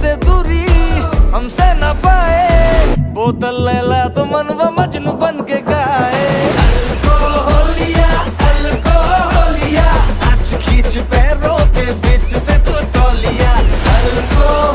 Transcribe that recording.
से दूरी हमसे न पाए। बोतल ले ला तो मन व मजनू बन के गाए। अल्कोहलिया अल्कोहलिया, आज खींच पैरों के बीच से तो